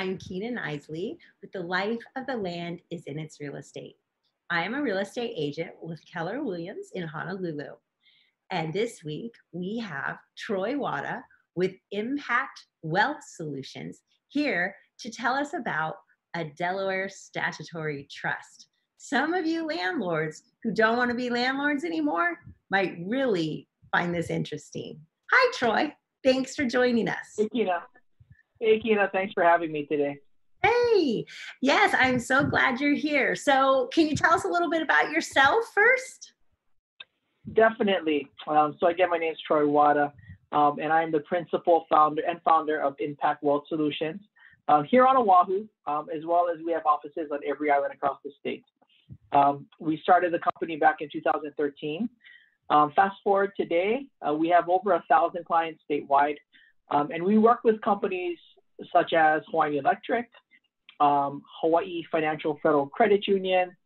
I'm Kina Knisley with The Life of the Land is in Its Real Estate. I am a real estate agent with Keller Williams in Honolulu. And this week we have Troy Wada with Impact Wealth Solutions here to tell us about a Delaware statutory trust. Some of you landlords who don't want to be landlords anymore might really find this interesting. Hi, Troy. Thanks for joining us. Hey, Kina. Hey, Kina. Thanks for having me today. Hey, yes, I'm so glad you're here. So, can you tell us a little bit about yourself first? Definitely. Um, so, again, my name is Troy Wada, um, and I'm the principal founder and founder of Impact Wealth Solutions um, here on Oahu, um, as well as we have offices on every island across the state. Um, we started the company back in 2013. Um, fast forward today, uh, we have over a thousand clients statewide, um, and we work with companies such as Hawaii Electric, um, Hawaii Financial Federal Credit Union,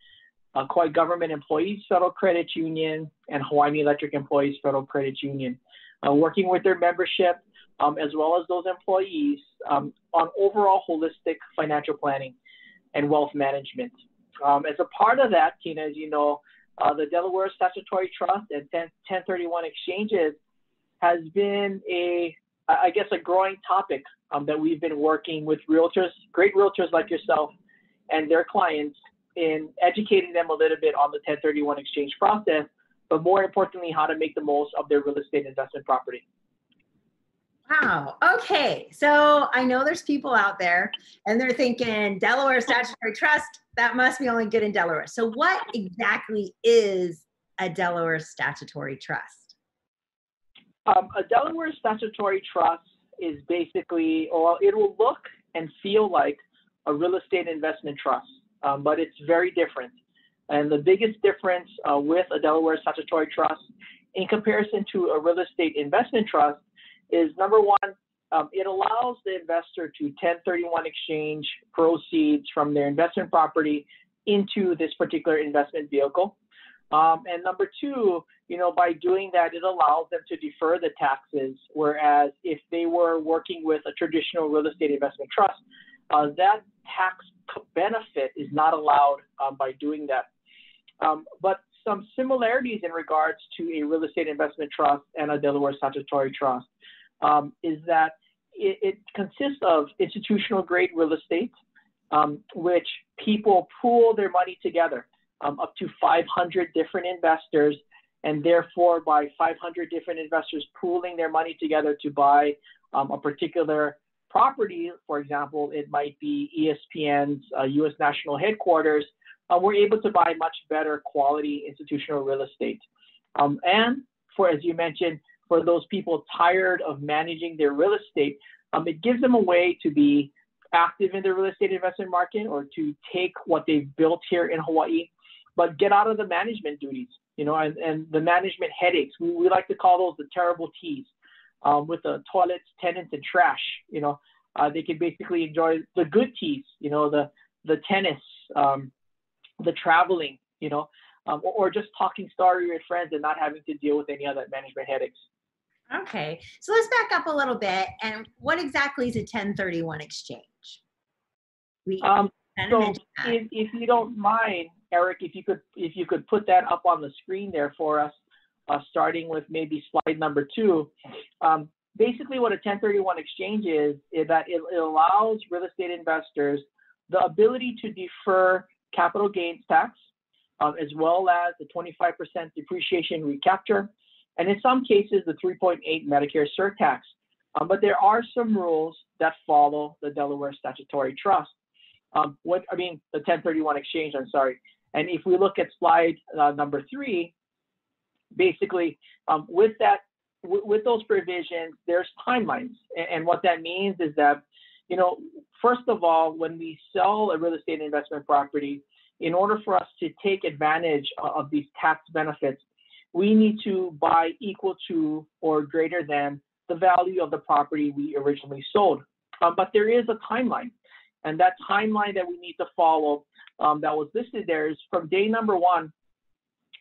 uh, Hawaii Government Employees Federal Credit Union, and Hawaii Electric Employees Federal Credit Union, uh, working with their membership um, as well as those employees um, on overall holistic financial planning and wealth management. Um, as a part of that, Tina, as you know, uh, the Delaware Statutory Trust and 10, 1031 exchanges has been a, I guess, a growing topic um, that we've been working with realtors, great realtors like yourself, and their clients in educating them a little bit on the 1031 exchange process, but more importantly, how to make the most of their real estate investment property. Wow. Okay. So I know there's people out there and they're thinking Delaware Statutory Trust, that must be only good in Delaware. So, what exactly is a Delaware Statutory Trust? Um, a Delaware Statutory Trust is basically, or it will look and feel like a real estate investment trust, um, but it's very different. And the biggest difference uh, with a Delaware Statutory Trust in comparison to a real estate investment trust is number one, um, it allows the investor to 1031 exchange proceeds from their investment property into this particular investment vehicle. Um, and number two, you know, by doing that, it allows them to defer the taxes. Whereas if they were working with a traditional real estate investment trust, uh, that tax benefit is not allowed um, by doing that. Um, but some similarities in regards to a real estate investment trust and a Delaware statutory trust um, is that it, it, consists of institutional grade real estate, um, which people pool their money together, um, up to 500 different investors, and therefore by 500 different investors pooling their money together to buy um, a particular property, for example, it might be ESPN's uh, U.S. national headquarters, uh, we're able to buy much better quality institutional real estate. Um, and for, as you mentioned, for those people tired of managing their real estate, um, it gives them a way to be active in the real estate investment market or to take what they've built here in Hawaii, but get out of the management duties, you know, and, and the management headaches. We, we like to call those the terrible T's um, with the toilets, tenants, and trash, you know. Uh, they can basically enjoy the good T's, you know, the the tennis, um, the traveling, you know, um, or, or, just talking story with friends and not having to deal with any other management headaches. Okay, so let's back up a little bit. And what exactly is a 1031 exchange? We um, so if, if you don't mind, Eric, if you could if you could put that up on the screen there for us, uh, starting with maybe slide number two. Um, basically, what a 1031 exchange is is that it, it allows real estate investors the ability to defer capital gains tax, um, as well as the 25% depreciation recapture and in some cases, the 3.8 Medicare surtax. Um, but there are some rules that follow the Delaware Statutory Trust. Um, what I mean, the 1031 exchange. I'm sorry. And if we look at slide uh, number three, basically, um, with that, with those provisions, there's timelines. And, and what that means is that, you know, first of all, when we sell a real estate investment property, in order for us to take advantage of these tax benefits, we need to buy equal to or greater than the value of the property we originally sold. Um, but there is a timeline, and that timeline that we need to follow um, that was listed there is from day number one,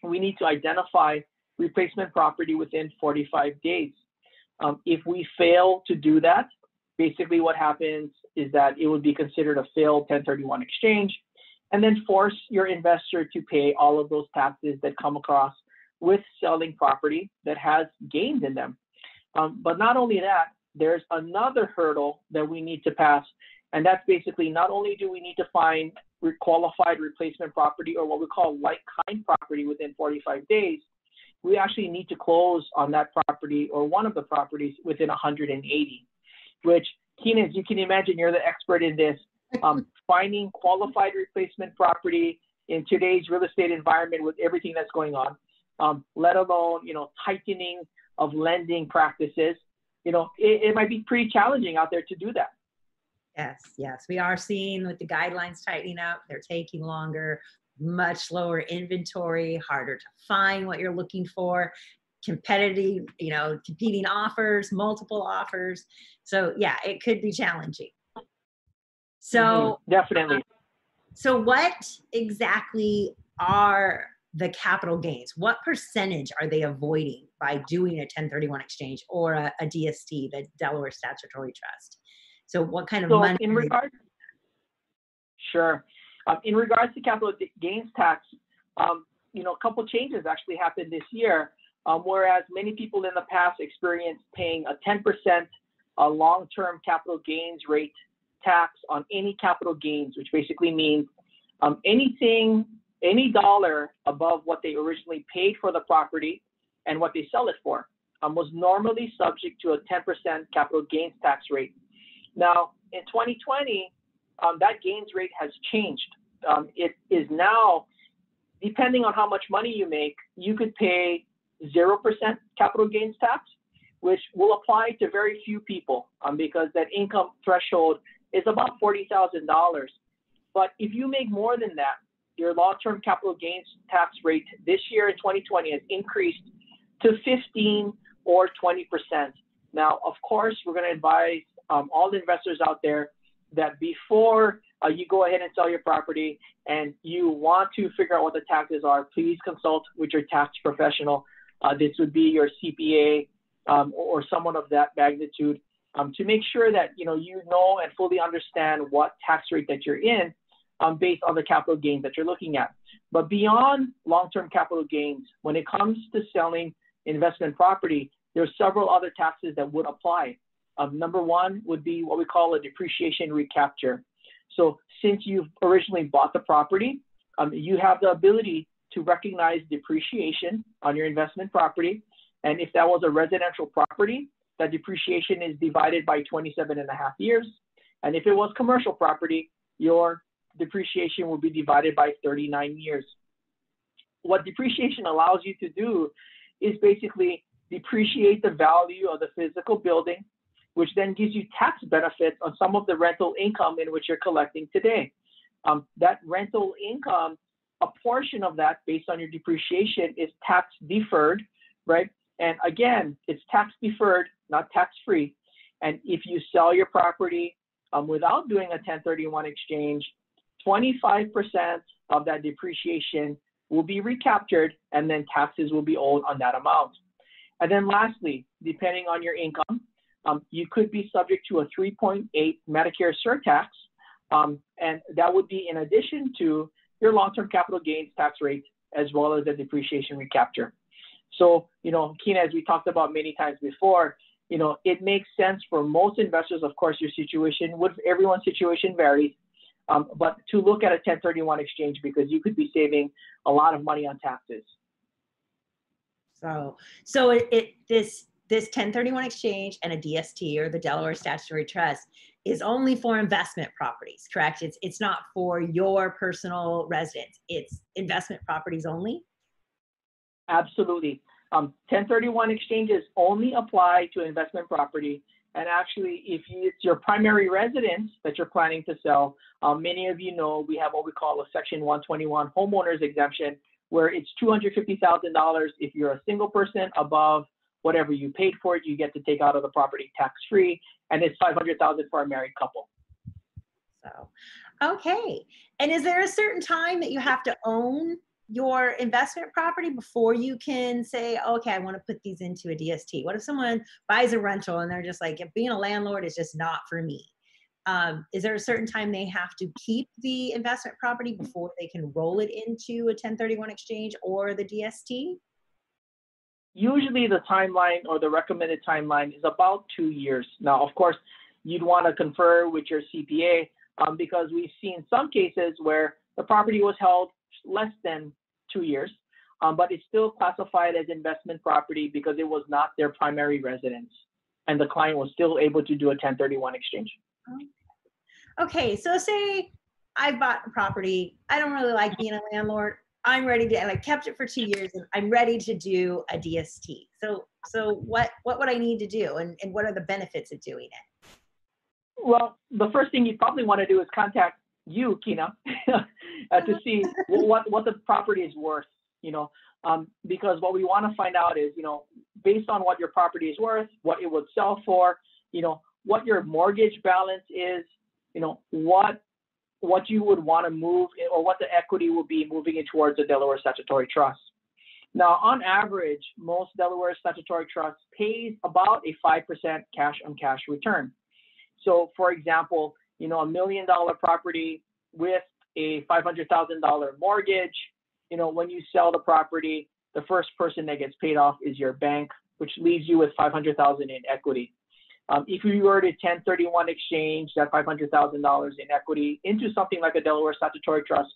we need to identify replacement property within 45 days. Um, if we fail to do that, basically what happens is that it would be considered a failed 1031 exchange and then force your investor to pay all of those taxes that come across with selling property that has gains in them. Um, but not only that, there's another hurdle that we need to pass, and that's basically not only do we need to find qualified replacement property or what we call like kind property within 45 days, we actually need to close on that property or one of the properties within 180, which Keenan, you can imagine you're the expert in this. Um, finding qualified replacement property in today's real estate environment with everything that's going on, um, let alone you know tightening of lending practices, you know it, it might be pretty challenging out there to do that. Yes, yes, we are seeing with the guidelines tightening up, they're taking longer much lower inventory, harder to find what you're looking for, competitive, you know, competing offers, multiple offers. So yeah, it could be challenging. So mm-hmm. definitely. so what exactly are the capital gains? What percentage are they avoiding by doing a 1031 exchange or a, a DST, the Delaware Statutory Trust? So what kind of so money? In regard, sure. Um, in regards to capital gains tax, um, you know, a couple changes actually happened this year. Um, whereas many people in the past experienced paying a 10% uh, long-term capital gains rate tax on any capital gains, which basically means um, anything, any dollar above what they originally paid for the property and what they sell it for um, was normally subject to a 10% capital gains tax rate. Now, in 2020, um, that gains rate has changed. Um, it is now, depending on how much money you make, you could pay 0% capital gains tax, which will apply to very few people um, because that income threshold is about $40,000. But if you make more than that, your long-term capital gains tax rate this year in 2020 has increased to 15 or 20%. Now, of course, we're going to advise um, all the investors out there that before uh, you go ahead and sell your property and you want to figure out what the taxes are, please consult with your tax professional. Uh, this would be your CPA um, or, someone of that magnitude um, to make sure that you know you know and fully understand what tax rate that you're in um, based on the capital gains that you're looking at. But beyond long-term capital gains, when it comes to selling investment property, there are several other taxes that would apply. Um, number one would be what we call a depreciation recapture. So since you've originally bought the property, um, you have the ability to recognize depreciation on your investment property. And if that was a residential property, that depreciation is divided by 27 and a half years. And if it was commercial property, your depreciation will be divided by 39 years. What depreciation allows you to do is basically depreciate the value of the physical building which then gives you tax benefits on some of the rental income in which you're collecting today. Um, that rental income, a portion of that based on your depreciation is tax deferred, right? And again, it's tax deferred, not tax free. And if you sell your property um, without doing a 1031 exchange, 25% of that depreciation will be recaptured and then taxes will be owed on that amount. And then lastly, depending on your income, um, you could be subject to a 3.8 Medicare surtax, um, and that would be in addition to your long-term capital gains tax rate as well as the depreciation recapture. So, you know, Kina, as we talked about many times before, you know, it makes sense for most investors. Of course, your situation, with everyone's situation varies, um, but to look at a 1031 exchange because you could be saving a lot of money on taxes. So, so it, it this this 1031 exchange and a DST or the Delaware Statutory Trust is only for investment properties, correct? It's it's not for your personal residence. It's investment properties only. Absolutely. Um, 1031 exchanges only apply to investment property. And actually, if you, it's your primary residence that you're planning to sell, um, many of you know we have what we call a Section 121 homeowners exemption, where it's $250,000 if you're a single person above whatever you paid for it, you get to take out of the property tax free, and it's 500,000 for a married couple. So, okay. And is there a certain time that you have to own your investment property before you can say, okay, I want to put these into a DST? What if someone buys a rental and they're just like, being a landlord is just not for me? Um, is there a certain time they have to keep the investment property before they can roll it into a 1031 exchange or the DST? Usually, the timeline or the recommended timeline is about two years. Now, of course, you'd want to confer with your CPA um, because we've seen some cases where the property was held less than two years, um, but it's still classified as investment property because it was not their primary residence, and the client was still able to do a 1031 exchange. Okay, so say I bought a property. I don't really like being a landlord. I'm ready to, and I kept it for two years, and I'm ready to do a DST. So, so what what would I need to do, and and what are the benefits of doing it? Well, the first thing you probably want to do is contact you, Kina, uh, to see what what the property is worth. You know, um, because what we want to find out is, you know, based on what your property is worth, what it would sell for, you know, what your mortgage balance is, you know, what what you would want to move or what the equity will be moving towards a Delaware statutory trust. Now, on average, most Delaware statutory trusts pays about a 5% cash on cash return. So, for example, you know, a million dollar property with a $500,000 mortgage, you know, when you sell the property, the first person that gets paid off is your bank, which leaves you with 500,000 in equity. Um, if you were to 1031 exchange that $500,000 in equity into something like a Delaware statutory trust,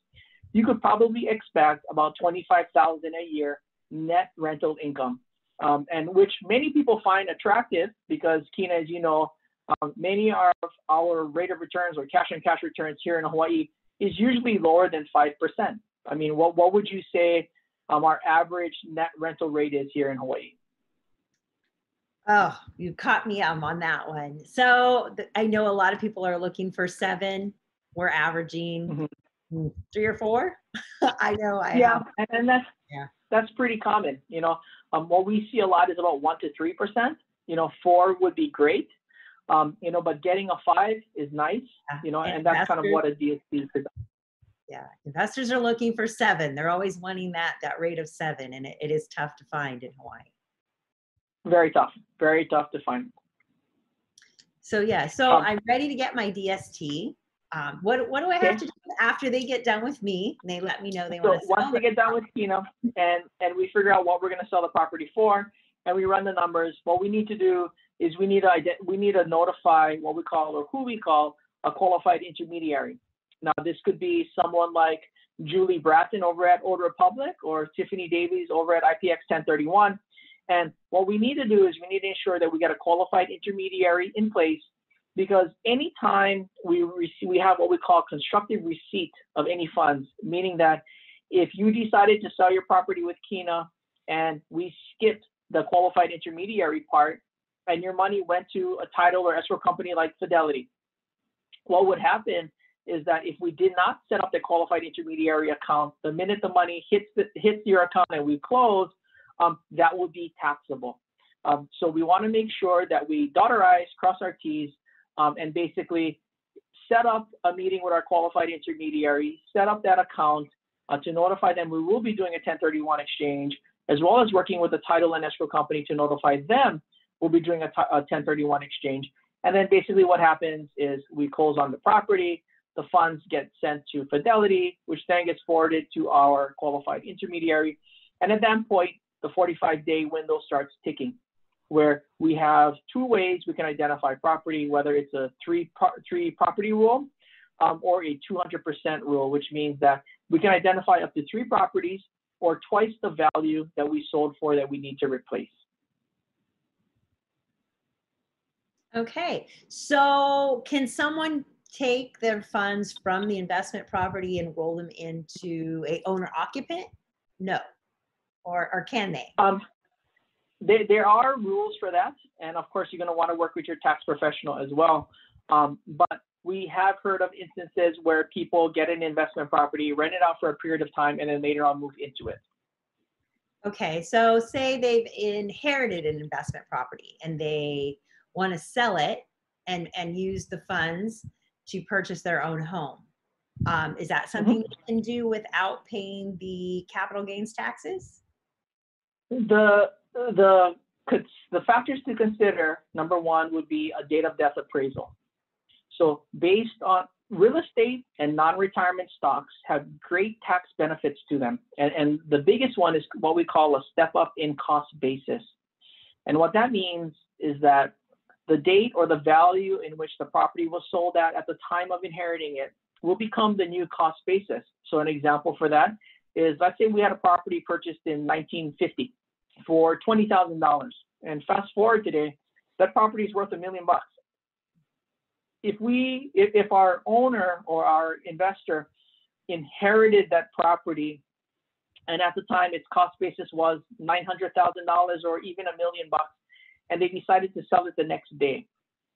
you could probably expect about 25,000 a year net rental income, um, and which many people find attractive because, Kina, as you know, um, many of our rate of returns or cash on cash returns here in Hawaii is usually lower than 5%. I mean, what, what would you say um, our average net rental rate is here in Hawaii? Oh, you caught me up on that one. So th- I know a lot of people are looking for seven. We're averaging mm-hmm. three or four. I know. I yeah, and that's yeah, that's pretty common. You know, um, what we see a lot is about one to three percent. You know, four would be great. Um, you know, but getting a five is nice. You know, and, and that's kind of what a DST is. Yeah, investors are looking for seven. They're always wanting that that rate of seven, and it, it is tough to find in Hawaii. Very tough. Very tough to find. So yeah, so um, I'm ready to get my DST. Um, what what do I have okay. to do after they get done with me? And they let me know they so want to. once they get done with Kina, and and we figure out what we're going to sell the property for, and we run the numbers. What we need to do is we need to we need to notify what we call or who we call a qualified intermediary. Now this could be someone like Julie Bratton over at Old Republic or Tiffany Davies over at IPX 1031 and what we need to do is we need to ensure that we get a qualified intermediary in place because anytime we receive, we have what we call constructive receipt of any funds, meaning that if you decided to sell your property with Kina and we skipped the qualified intermediary part and your money went to a title or escrow company like Fidelity, what would happen is that if we did not set up the qualified intermediary account, the minute the money hits the, hits your account and we close, um, that will be taxable. Um, so we want to make sure that we dot our I's, cross our T's, um, and basically set up a meeting with our qualified intermediary, set up that account uh, to notify them we will be doing a 1031 exchange, as well as working with the title and escrow company to notify them we'll be doing a, t- a 1031 exchange. And then basically what happens is we close on the property, the funds get sent to Fidelity, which then gets forwarded to our qualified intermediary. And at that point, the 45 day window starts ticking, where we have two ways we can identify property, whether it's a three, three property rule um, or a 200% rule, which means that we can identify up to three properties or twice the value that we sold for that we need to replace. Okay, so can someone take their funds from the investment property and roll them into a owner occupant? No or, or can they? Um, they, there are rules for that. And of course, you're going to want to work with your tax professional as well. Um, but we have heard of instances where people get an investment property, rent it out for a period of time, and then later on move into it. Okay, so say they've inherited an investment property and they want to sell it and, and use the funds to purchase their own home. Um, is that something you can do without paying the capital gains taxes? The, the, the factors to consider, number one would be a date of death appraisal. So based on real estate and non-retirement stocks have great tax benefits to them. And, and the biggest one is what we call a step up in cost basis. And what that means is that the date or the value in which the property was sold at at the time of inheriting it will become the new cost basis. So an example for that is let's say we had a property purchased in 1950 for $20,000 and fast forward today, that property is worth a million bucks. If we, if, if our owner or our investor inherited that property and at the time its cost basis was $900,000 or even a million bucks, and they decided to sell it the next day,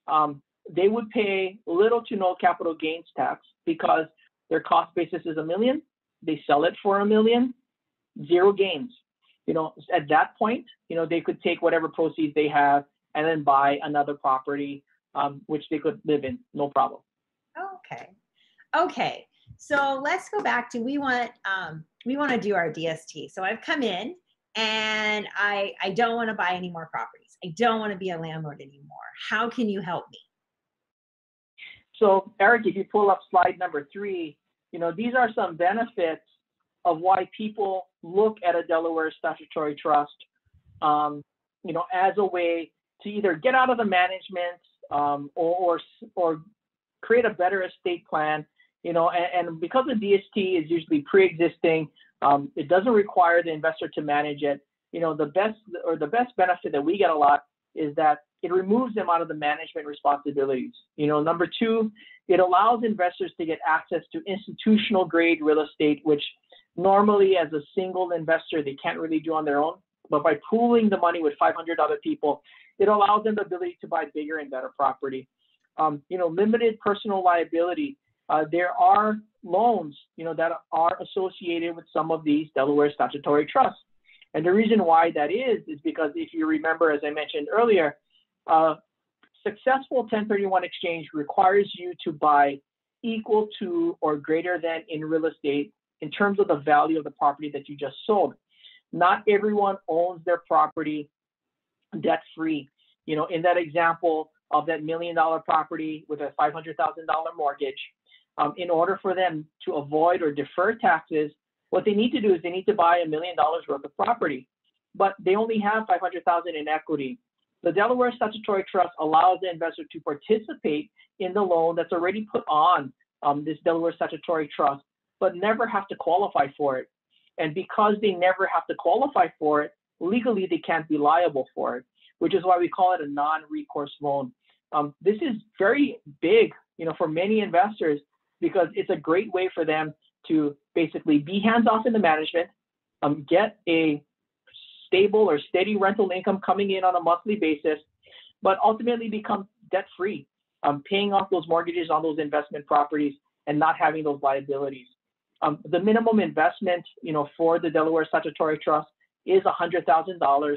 um, they would pay little to no capital gains tax because their cost basis is a million. They sell it for a million, zero gains. You know, at that point, you know, they could take whatever proceeds they have and then buy another property um, which they could live in, no problem. Okay. Okay. So let's go back to we want um, we want to do our DST. So I've come in and I I don't want to buy any more properties. I don't want to be a landlord anymore. How can you help me? So Eric, if you pull up slide number three, you know these are some benefits of why people look at a Delaware statutory trust, um, you know, as a way to either get out of the management um, or, or, or create a better estate plan. You know, and, and because the DST is usually pre-existing, um, it doesn't require the investor to manage it. You know, the best or the best benefit that we get a lot is that it removes them out of the management responsibilities. You know, number two, it allows investors to get access to institutional grade real estate, which normally as a single investor they can't really do on their own. But by pooling the money with 500 other people, it allows them the ability to buy bigger and better property. Um, you know, limited personal liability. Uh, there are loans, you know, that are associated with some of these Delaware statutory trusts. And the reason why that is, is because if you remember, as I mentioned earlier, uh, successful 1031 exchange requires you to buy equal to or greater than in real estate in terms of the value of the property that you just sold. Not everyone owns their property debt free. You know, in that example of that million dollar property with a $500,000 mortgage, um, in order for them to avoid or defer taxes, what they need to do is they need to buy a million dollars worth of property, but they only have 500,000 in equity. The Delaware Statutory Trust allows the investor to participate in the loan that's already put on um, this Delaware Statutory Trust, but never have to qualify for it. And because they never have to qualify for it, legally they can't be liable for it, which is why we call it a non-recourse loan. Um, this is very big, you know, for many investors because it's a great way for them to basically be hands-off in the management, um, get a stable or steady rental income coming in on a monthly basis, but ultimately become debt-free, um, paying off those mortgages on those investment properties and not having those liabilities. Um, the minimum investment, you know, for the Delaware Statutory Trust is $100,000.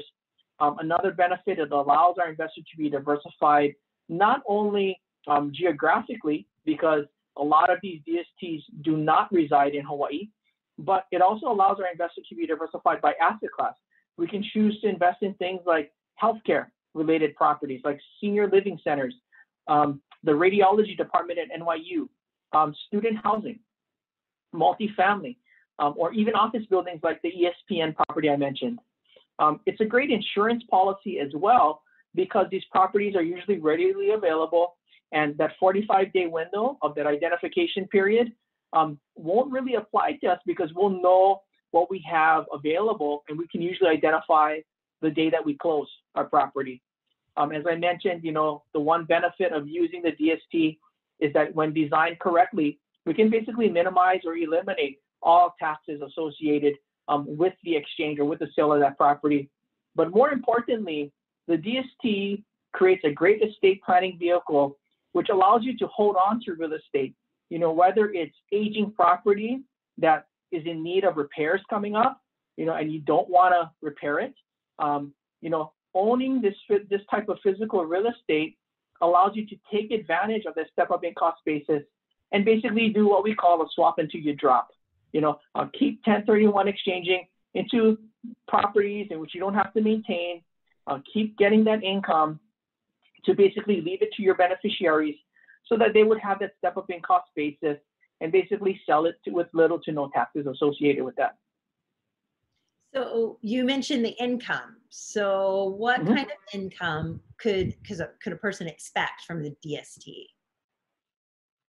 Um, another benefit, it allows our investors to be diversified, not only um, geographically, because a lot of these DSTs do not reside in Hawaii, but it also allows our investors to be diversified by asset class. We can choose to invest in things like healthcare related properties, like senior living centers, um, the radiology department at NYU, um, student housing, multifamily um, or even office buildings like the ESPN property I mentioned. Um, it's a great insurance policy as well because these properties are usually readily available and that 45 day window of that identification period um, won't really apply to us because we'll know what we have available and we can usually identify the day that we close our property. Um, as I mentioned, you know, the one benefit of using the DST is that when designed correctly, we can basically minimize or eliminate all taxes associated um, with the exchange or with the sale of that property. But more importantly, the DST creates a great estate planning vehicle which allows you to hold on to real estate. You know, whether it's aging property that is in need of repairs coming up, you know, and you don't want to repair it. Um, you know, owning this this type of physical real estate allows you to take advantage of the step up in cost basis and basically do what we call a swap until you drop. You know, uh, keep 1031 exchanging into properties in which you don't have to maintain. Uh, keep getting that income to basically leave it to your beneficiaries so that they would have that step up in cost basis and basically sell it to, with little to no taxes associated with that. So you mentioned the income. So what mm-hmm. kind of income could because could a person expect from the DST?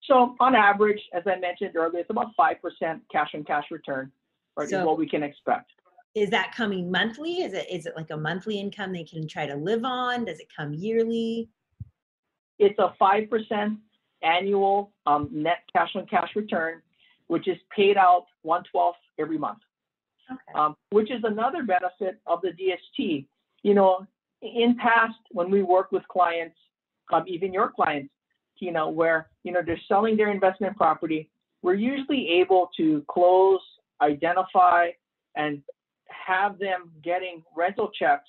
So on average, as I mentioned earlier, it's about five percent cash on cash return, right? So is what we can expect. Is that coming monthly? Is it is it like a monthly income they can try to live on? Does it come yearly? It's a five percent annual um, net cash on cash return, which is paid out one twelfth every month. Okay. Um, which is another benefit of the DST. You know, in past when we work with clients, um, even your clients, you know, where you know they're selling their investment property, we're usually able to close, identify, and have them getting rental checks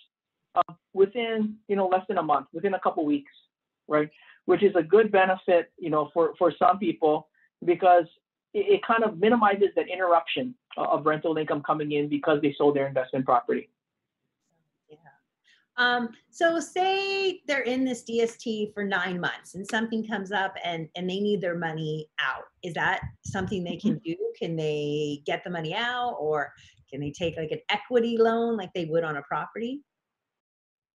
uh, within you know less than a month, within a couple weeks, right? Which is a good benefit, you know, for for some people because it, it kind of minimizes that interruption of rental income coming in because they sold their investment property. Yeah. Um, so say they're in this DST for nine months and something comes up and, and they need their money out. Is that something they can mm-hmm. do? Can they get the money out or can they take like an equity loan like they would on a property?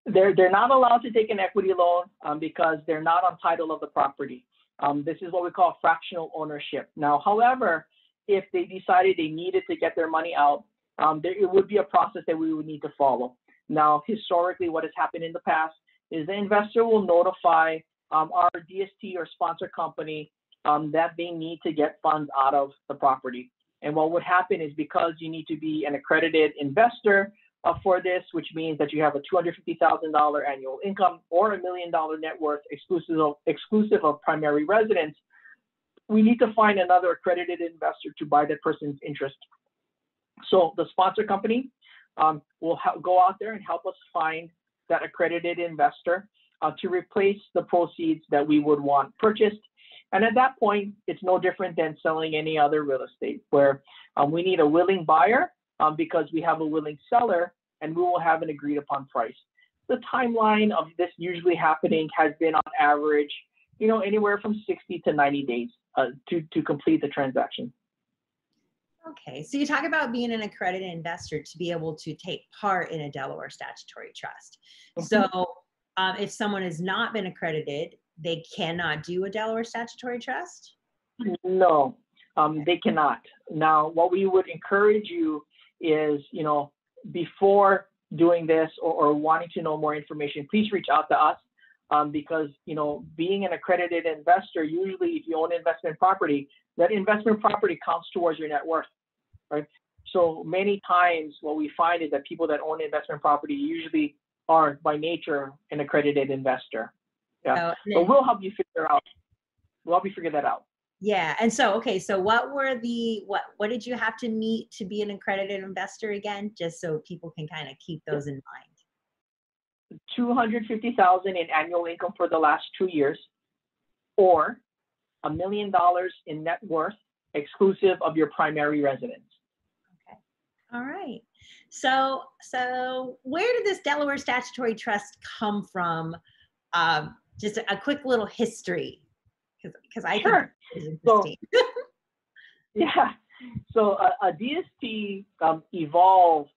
They're, they're not allowed to take an equity loan um, because they're not on title of the property. Um, this is what we call fractional ownership. Now, however, if they decided they needed to get their money out, um, there, it would be a process that we would need to follow. Now, historically, what has happened in the past is the investor will notify um, our DST or sponsor company um, that they need to get funds out of the property. And what would happen is because you need to be an accredited investor uh, for this, which means that you have a $250,000 annual income or a million dollar net worth exclusive of, exclusive of primary residence, we need to find another accredited investor to buy that person's interest. So the sponsor company um, will go out there and help us find that accredited investor uh, to replace the proceeds that we would want purchased. And at that point, it's no different than selling any other real estate, where um, we need a willing buyer um, because we have a willing seller and we will have an agreed upon price. The timeline of this usually happening has been on average, you know, anywhere from 60 to 90 days uh, to, to complete the transaction. Okay, so you talk about being an accredited investor to be able to take part in a Delaware statutory trust. Mm-hmm. So um, if someone has not been accredited, they cannot do a Delaware statutory trust? No, um, they cannot. Now, what we would encourage you is, you know, before doing this or, or wanting to know more information, please reach out to us um, because, you know, being an accredited investor, usually if you own investment property, that investment property counts towards your net worth, right? So many times what we find is that people that own investment property usually are by nature an accredited investor. Yeah. So, but we'll help you figure out, we'll help you figure that out. Yeah. And so, okay. So what were the, what, what did you have to meet to be an accredited investor again? Just so people can kind of keep those in mind. 250,000 in annual income for the last two years or a million dollars in net worth exclusive of your primary residence. Okay. All right. So, so where did this Delaware Statutory Trust come from? Um, just a, a quick little history because I sure. so, yeah. So uh, a DST um, evolved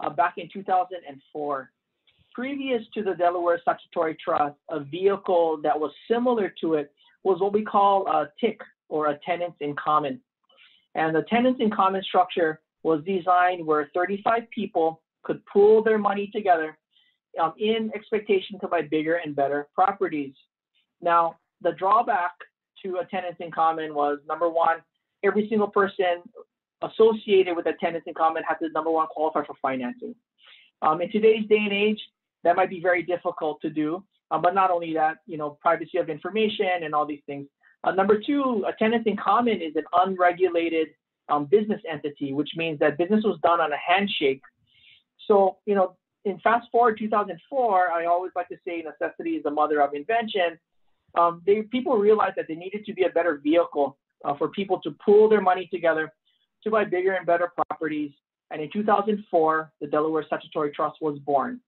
uh, back in 2004. Previous to the Delaware Statutory Trust, a vehicle that was similar to it was what we call a TIC or a tenants in common. And the tenants in common structure was designed where 35 people could pool their money together um, in expectation to buy bigger and better properties. Now, the drawback to a tenants in common was number one, every single person associated with a tenants in common had to number one qualify for financing. Um, in today's day and age, that might be very difficult to do. Um, but not only that, you know, privacy of information and all these things. Uh, number two, a tenants in common is an unregulated um, business entity, which means that business was done on a handshake. So, you know, in fast forward 2004, I always like to say necessity is the mother of invention um, they people realized that they needed to be a better vehicle uh, for people to pool their money together to buy bigger and better properties. And in 2004, the Delaware Statutory Trust was born.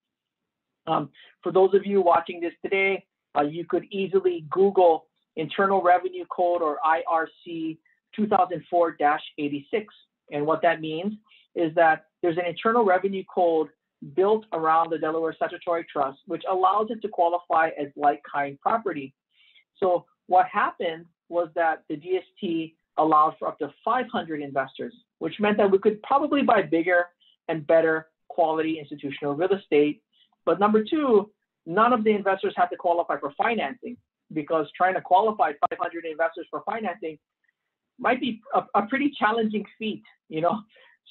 Um, for those of you watching this today, uh, you could easily Google Internal Revenue Code or IRC 2004-86. And what that means is that there's an Internal Revenue Code built around the Delaware Statutory Trust, which allows it to qualify as like-kind property. So what happened was that the DST allowed for up to 500 investors, which meant that we could probably buy bigger and better quality institutional real estate. But number two, none of the investors had to qualify for financing because trying to qualify 500 investors for financing might be a, a pretty challenging feat, you know.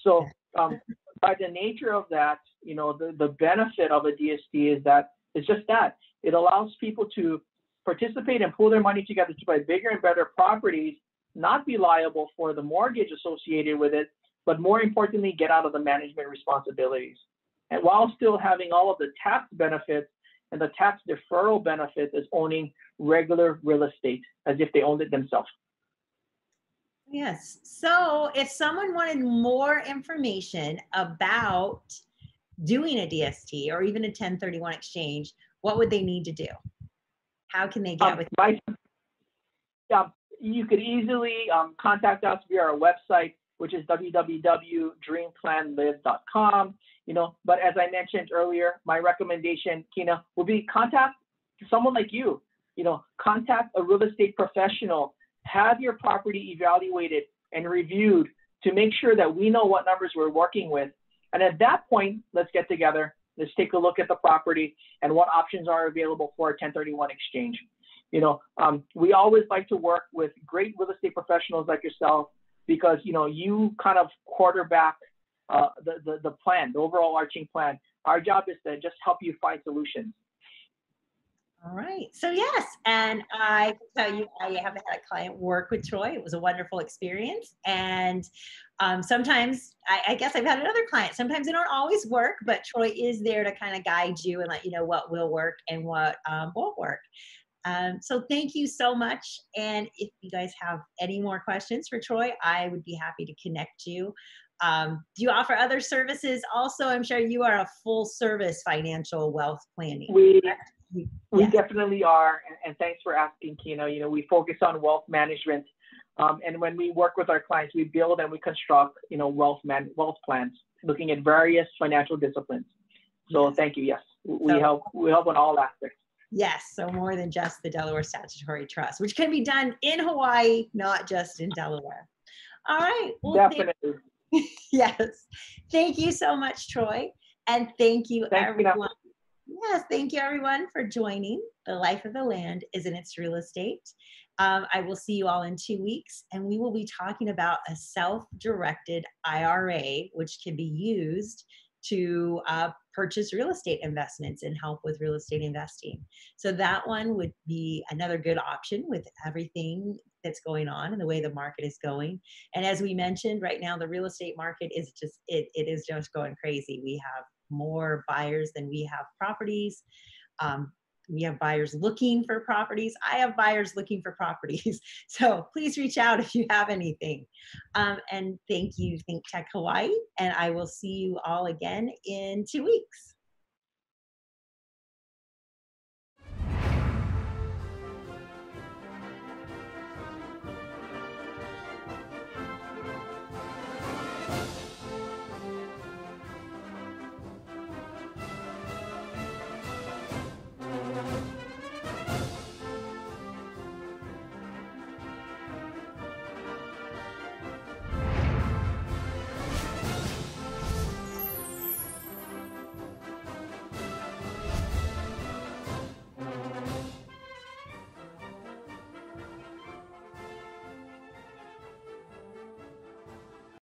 So um, by the nature of that, you know, the, the benefit of a DST is that it's just that it allows people to participate and pool their money together to buy bigger and better properties, not be liable for the mortgage associated with it, but more importantly, get out of the management responsibilities. And while still having all of the tax benefits and the tax deferral benefits as owning regular real estate as if they owned it themselves. Yes. So if someone wanted more information about doing a DST or even a 1031 exchange, what would they need to do? How can they get Um, with my, yeah, you could easily um, contact us via our website, which is www.dreamplanlive.com. You know, but as I mentioned earlier, my recommendation, Kina, would be contact someone like you. You know, contact a real estate professional, have your property evaluated and reviewed to make sure that we know what numbers we're working with. And at that point, let's get together. Let's take a look at the property and what options are available for a 1031 exchange. You know, um, we always like to work with great real estate professionals like yourself because you know you kind of quarterback uh, the, the the plan, the overall arching plan. Our job is to just help you find solutions. All right. So yes, and I can tell you, I have had a client work with Troy. It was a wonderful experience, and um, sometimes I, I, guess I've had another client. Sometimes they don't always work, but Troy is there to kind of guide you and let you know what will work and what um, won't work. Um, so thank you so much. And if you guys have any more questions for Troy, I would be happy to connect you. Um, do you offer other services? Also, I'm sure you are a full service financial wealth planning. We we yes. definitely are, and, and, thanks for asking, Kino. You know, we focus on wealth management, um, and when we work with our clients, we build and we construct, you know, wealth man wealth plans, looking at various financial disciplines. So, yes. thank you. Yes, we so, help we help on all aspects. Yes, so more than just the Delaware Statutory Trust, which can be done in Hawaii, not just in Delaware. All right. Well, definitely. yes. Thank you so much, Troy, and thank you, thank everyone. You Yes, thank you everyone for joining. The Life of the Land is in its real estate. Um, I will see you all in two weeks, and we will be talking about a self directed IRA, which can be used to uh, purchase real estate investments and help with real estate investing. So, that one would be another good option with everything that's going on and the way the market is going. And as we mentioned, right now, the real estate market is just, it, it is just going crazy. We have more buyers than we have properties. Um, we have buyers looking for properties. I have buyers looking for properties. So please reach out if you have anything. Um, and thank you, Think Tech Hawaii. And I will see you all again in two weeks.